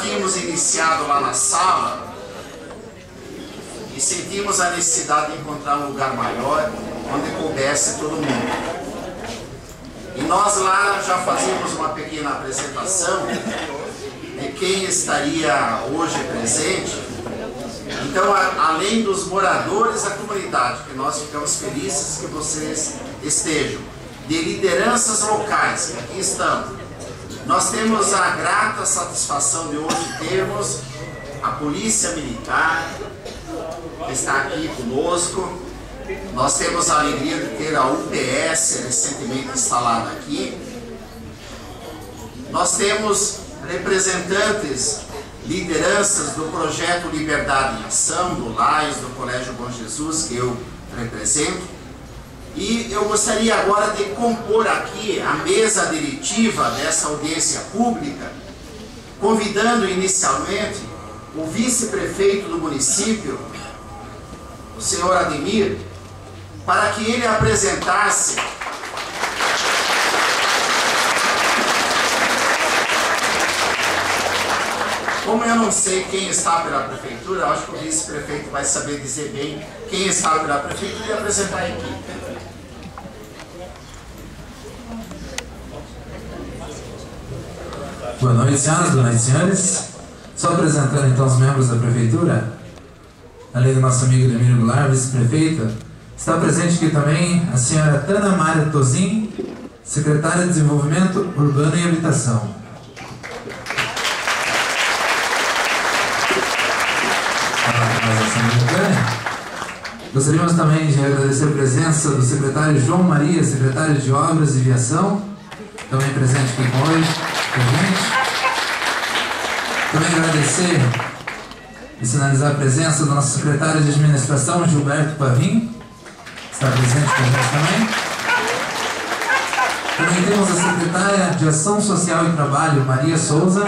tínhamos iniciado lá na sala e sentimos a necessidade de encontrar um lugar maior onde coubesse todo mundo. E nós lá já fazíamos uma pequena apresentação de quem estaria hoje presente. Então, a, além dos moradores da comunidade, que nós ficamos felizes que vocês estejam, de lideranças locais, que aqui estão, nós temos a grata satisfação de hoje termos a Polícia Militar, que está aqui conosco. Nós temos a alegria de ter a UPS recentemente instalada aqui. Nós temos representantes, lideranças do projeto Liberdade em Ação, do LAIS, do Colégio Bom Jesus, que eu represento. E eu gostaria agora de compor aqui a mesa diretiva dessa audiência pública, convidando inicialmente o vice-prefeito do município, o senhor Ademir, para que ele apresentasse Como eu não sei quem está pela prefeitura, acho que o vice-prefeito vai saber dizer bem quem está pela prefeitura e apresentar a equipe. Boa noite, senhoras, boa noite, senhores. Só apresentando então os membros da prefeitura, além do nosso amigo Emílio Goulart, vice-prefeita, está presente aqui também a senhora Tana Maria Tozin, secretária de Desenvolvimento Urbano e Habitação. Gostaríamos também de agradecer a presença do secretário João Maria, secretário de Obras e Viação, também presente aqui hoje gente. Também agradecer e sinalizar a presença do nosso secretário de administração, Gilberto Pavim, está presente gente também. Também temos a secretária de Ação Social e Trabalho, Maria Souza.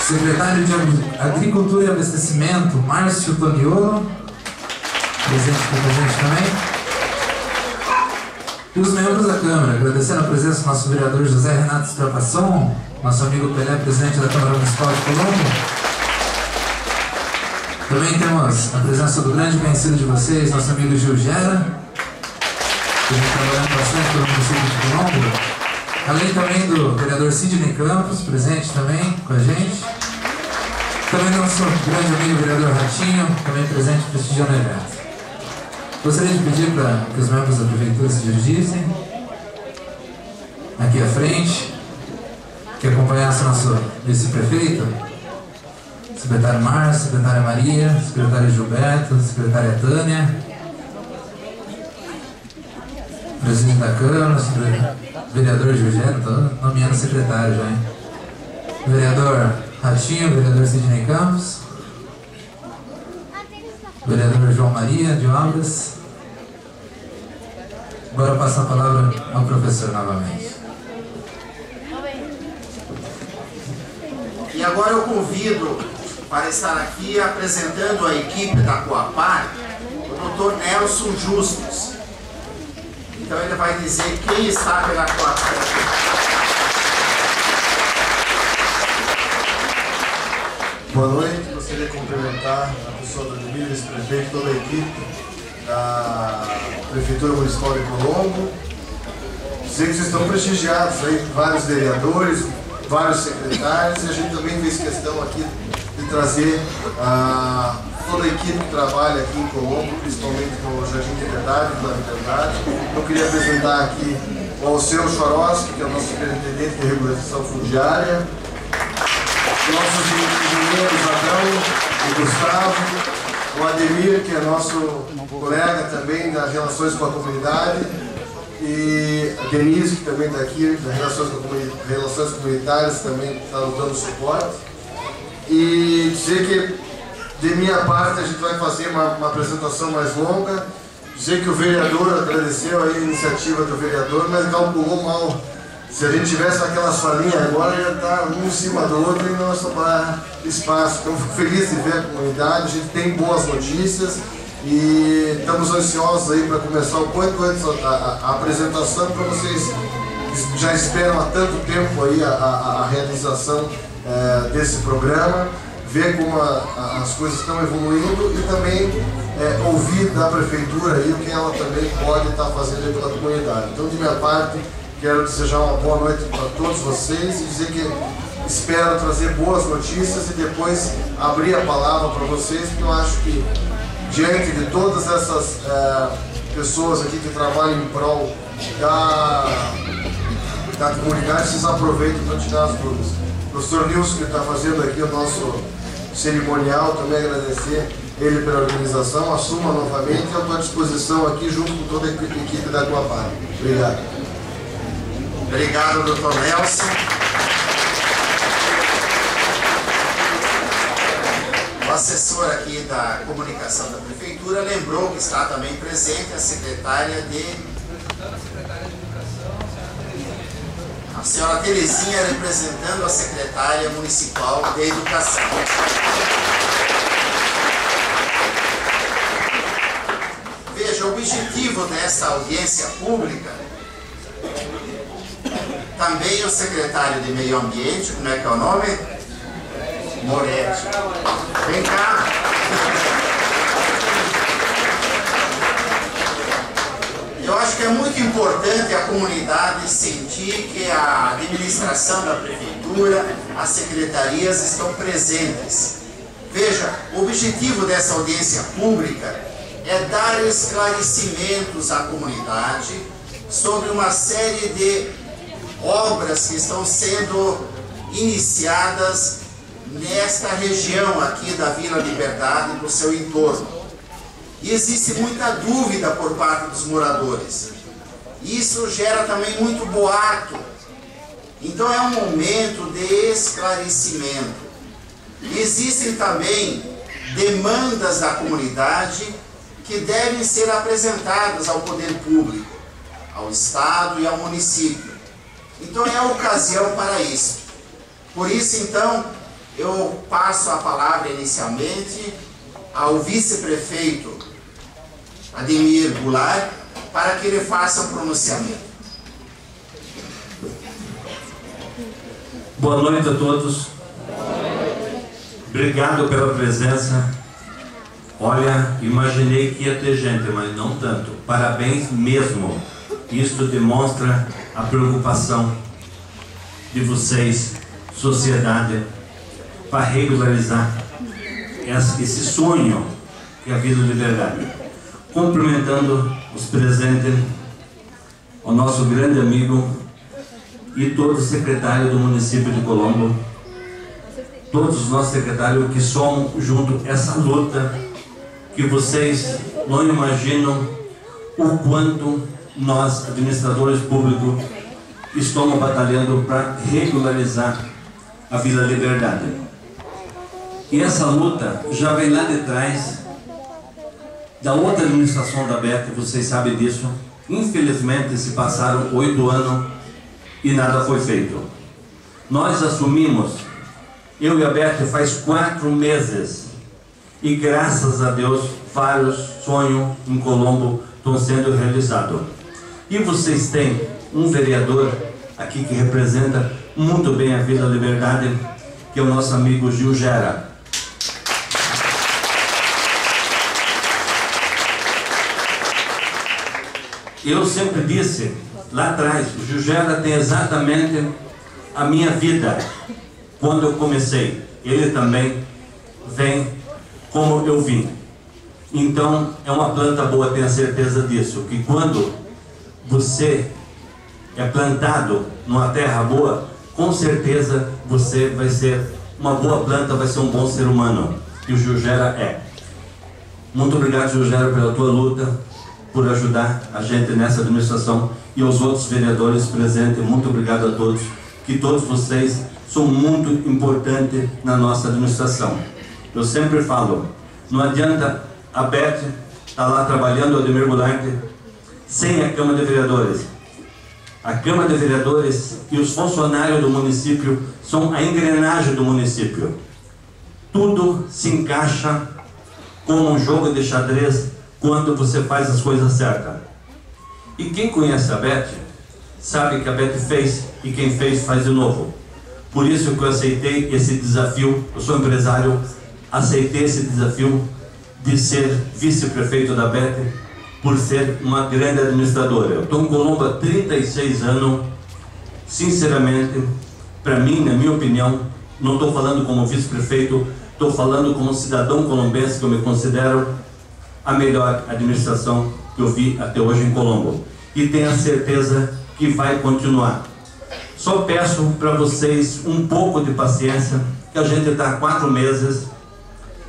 Secretário de Agricultura e Abastecimento, Márcio Toniolo, presente com a gente também. E os membros da Câmara, agradecendo a presença do nosso vereador José Renato Strapasson, nosso amigo Pelé, presidente da Câmara Municipal de Colombo. Também temos a presença do grande conhecido de vocês, nosso amigo Gil Gera, que vem trabalhando bastante pelo município de Colombo. Além também do vereador Sidney Campos, presente também com a gente. Também nosso grande amigo vereador Ratinho, também presente prestigiando o evento. Gostaria de pedir para que os membros da prefeitura se dirigissem aqui à frente, que acompanhasse nosso vice-prefeito, secretário Márcio, secretária Maria, secretário Gilberto, secretária Tânia, presidente da Câmara, vereador Gilberto, estou nomeando secretário já, hein? Vereador Ratinho, vereador Sidney Campos, vereador João Maria de Obras, Agora eu passo a palavra ao professor novamente. E agora eu convido para estar aqui apresentando a equipe da Coapar, o Dr. Nelson Justus. Então ele vai dizer quem está pela Coapar. Boa noite, gostaria de cumprimentar a pessoa do vice-prefeito, toda a equipe da Prefeitura Municipal de Colombo. Sei que vocês estão prestigiados aí, vários vereadores, vários secretários, e a gente também fez questão aqui de trazer ah, toda a equipe que trabalha aqui em Colombo, principalmente no Jardim de Liberdade, da Liberdade. Eu queria apresentar aqui o Alceu Chorowski, que é o nosso superintendente de regularização fundiária, nossos engenheiros Adão e Gustavo, o Ademir, que é nosso colega também das relações com a comunidade, e a Denise, que também está aqui, das relações, relações comunitárias, também está nos dando suporte. E dizer que, de minha parte, a gente vai fazer uma, uma apresentação mais longa. Dizer que o vereador agradeceu a iniciativa do vereador, mas calculou mal se a gente tivesse aquela salinha agora, ia estar um em cima do outro e não sobrar espaço. Então, fico feliz de ver a comunidade, a gente tem boas notícias e estamos ansiosos aí para começar o quanto antes a, a, a apresentação para vocês já esperam há tanto tempo aí a, a, realização é, desse programa, ver como as coisas estão evoluindo e também é, ouvir da prefeitura aí o que ela também pode estar fazendo pela comunidade. Então, de minha parte, quero desejar uma boa noite para todos vocês e dizer que espero trazer boas notícias e depois abrir a palavra para vocês, porque eu acho que diante de todas essas é, pessoas aqui que trabalham em prol da, da comunidade, vocês aproveitem para tirar as dúvidas. O professor Nilson, que está fazendo aqui o nosso cerimonial, também agradecer ele pela organização, assuma novamente, eu estou à disposição aqui junto com toda a equipe da Guapari. Obrigado. Obrigado, doutor Nelson. O assessor aqui da comunicação da prefeitura lembrou que está também presente a secretária de a senhora Terezinha representando a secretária municipal de educação. Veja, o objetivo dessa audiência pública, também o secretário de Meio Ambiente, como é que é o nome? Moretti. Vem cá. Eu acho que é muito importante a comunidade sentir que a administração da prefeitura, as secretarias estão presentes. Veja, o objetivo dessa audiência pública é dar esclarecimentos à comunidade sobre uma série de obras que estão sendo iniciadas nesta região aqui da Vila Liberdade e do seu entorno. E existe muita dúvida por parte dos moradores. Isso gera também muito boato. Então é um momento de esclarecimento. Existem também demandas da comunidade que devem ser apresentadas ao poder público, ao Estado e ao município. Então é a ocasião para isso. Por isso, então, eu passo a palavra inicialmente ao vice-prefeito Ademir Goulart para que ele faça um pronunciamento. Boa noite a todos. Obrigado pela presença. Olha, imaginei que ia ter gente, mas não tanto. Parabéns mesmo. Isto demonstra a preocupação de vocês, sociedade, para regularizar esse sonho que é a vida de liberdade cumprimentando os presentes, o nosso grande amigo e todos os secretários do município de Colombo, todos os nossos secretários que somos junto essa luta que vocês não imaginam o quanto nós, administradores públicos, estamos batalhando para regularizar a Vila Liberdade. E essa luta já vem lá de trás da outra administração da BET, vocês sabem disso. Infelizmente se passaram oito anos e nada foi feito. Nós assumimos, eu e a Beth faz quatro meses e graças a Deus vários sonhos em Colombo estão sendo realizados. E vocês têm um vereador aqui que representa muito bem a Vila Liberdade, que é o nosso amigo Gil Gera. Eu sempre disse, lá atrás, o Jugera tem exatamente a minha vida quando eu comecei. Ele também vem como eu vim. Então, é uma planta boa, tenha certeza disso, que quando você é plantado numa terra boa, com certeza você vai ser uma boa planta, vai ser um bom ser humano. E o Jugera é. Muito obrigado, Jugera, pela tua luta, por ajudar a gente nessa administração e aos outros vereadores presentes. Muito obrigado a todos, que todos vocês são muito importantes na nossa administração. Eu sempre falo, não adianta a Beth estar tá lá trabalhando, o Ademir Goulart, sem a Câmara de Vereadores. A Câmara de Vereadores e os funcionários do município são a engrenagem do município. Tudo se encaixa como um jogo de xadrez quando você faz as coisas certas. E quem conhece a Beth sabe que a Beth fez e quem fez faz de novo. Por isso que eu aceitei esse desafio. Eu sou empresário, aceitei esse desafio de ser vice-prefeito da Beth por ser uma grande administradora. Eu estou em Colombo há 36 anos. Sinceramente, para mim, na minha opinião, não estou falando como vice-prefeito, estou falando como cidadão colombense que eu me considero a melhor administração que eu vi até hoje em Colombo. E tenho a certeza que vai continuar. Só peço para vocês um pouco de paciência, que a gente está há quatro meses,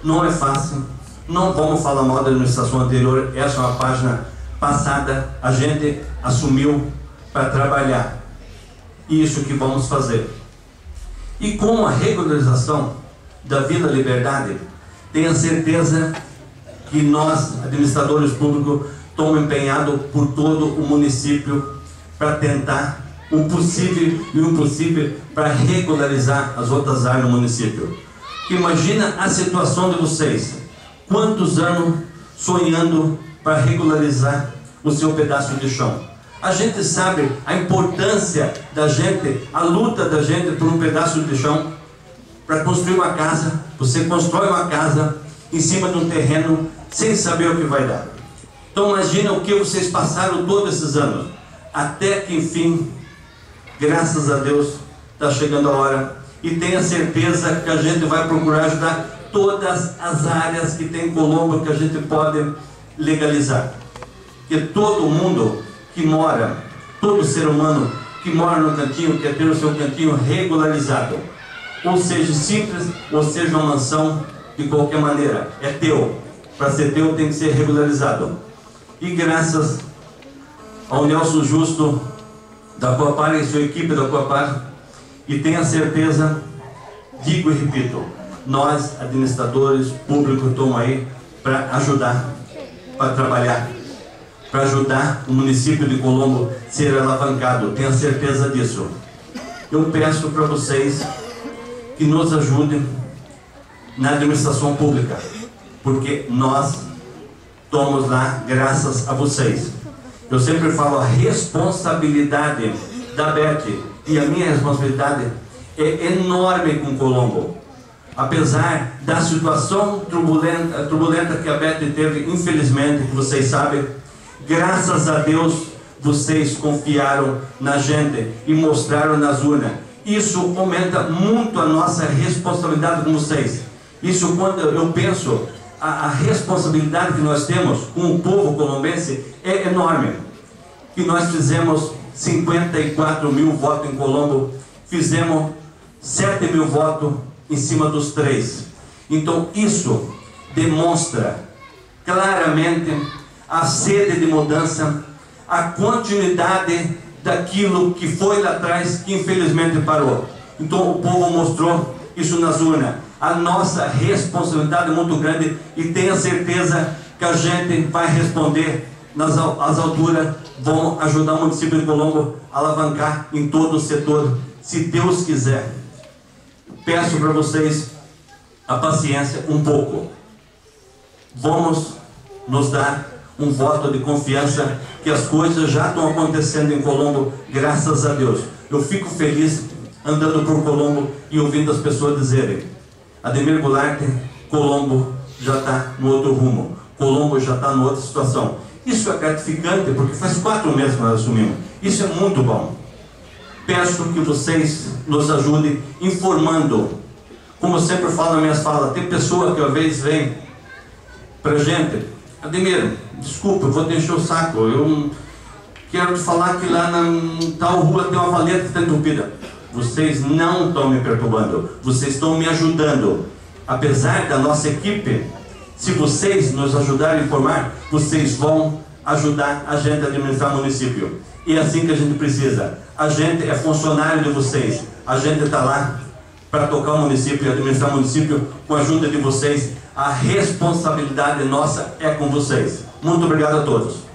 não é fácil, não vamos falar mal da administração anterior, essa é uma página passada, a gente assumiu para trabalhar. Isso que vamos fazer. E com a regularização da Vila Liberdade, tenha certeza que nós, administradores públicos, estamos empenhados por todo o município para tentar o possível e o impossível para regularizar as outras áreas no município. Imagina a situação de vocês. Quantos anos sonhando para regularizar o seu pedaço de chão? A gente sabe a importância da gente, a luta da gente por um pedaço de chão para construir uma casa. Você constrói uma casa em cima de um terreno sem saber o que vai dar. Então imagina o que vocês passaram todos esses anos, até que enfim, graças a Deus, está chegando a hora. E tenha certeza que a gente vai procurar ajudar todas as áreas que tem em Colombo que a gente pode legalizar. Que todo mundo que mora, todo ser humano que mora no cantinho quer ter o seu cantinho regularizado. Ou seja, simples, ou seja, uma mansão, de qualquer maneira, é teu. Para ser teu tem que ser regularizado. E graças ao Nelson Justo da Coapar e sua equipe da Coapar, e tenha certeza, digo e repito, nós, administradores públicos, estamos aí para ajudar, para trabalhar, para ajudar o município de Colombo ser alavancado, tenha certeza disso. Eu peço para vocês que nos ajudem na administração pública, porque nós estamos lá graças a vocês. Eu sempre falo a responsabilidade da Beth e a minha responsabilidade é enorme com Colombo. Apesar da situação turbulenta, turbulenta que a Beth teve, infelizmente, que vocês sabem, graças a Deus vocês confiaram na gente e mostraram nas urnas. Isso aumenta muito a nossa responsabilidade com vocês. Isso quando eu penso a, a, responsabilidade que nós temos com o povo colombense é enorme. E nós fizemos 54 mil votos em Colombo, fizemos 7 mil votos em cima dos três. Então isso demonstra claramente a sede de mudança, a continuidade daquilo que foi lá atrás, que infelizmente parou. Então o povo mostrou isso nas urnas a nossa responsabilidade é muito grande e tenha certeza que a gente vai responder nas as alturas, vão ajudar o município de Colombo a alavancar em todo o setor, se Deus quiser. Peço para vocês a paciência um pouco. Vamos nos dar um voto de confiança que as coisas já estão acontecendo em Colombo, graças a Deus. Eu fico feliz andando por Colombo e ouvindo as pessoas dizerem Ademir Goulart, Colombo já está no outro rumo. Colombo já está em outra situação. Isso é gratificante porque faz quatro meses que nós assumimos. Isso é muito bom. Peço que vocês nos ajudem informando. Como sempre falo nas minhas falas, tem pessoa que às vezes vem para gente. Ademir, desculpa, eu vou deixar o saco. Eu quero te falar que lá na tal rua tem uma valeta que está entupida. Vocês não estão me perturbando, vocês estão me ajudando. Apesar da nossa equipe, se vocês nos ajudarem a informar, vocês vão ajudar a gente a administrar o município. E é assim que a gente precisa. A gente é funcionário de vocês. A gente está lá para tocar o município e administrar o município com a ajuda de vocês. A responsabilidade nossa é com vocês. Muito obrigado a todos.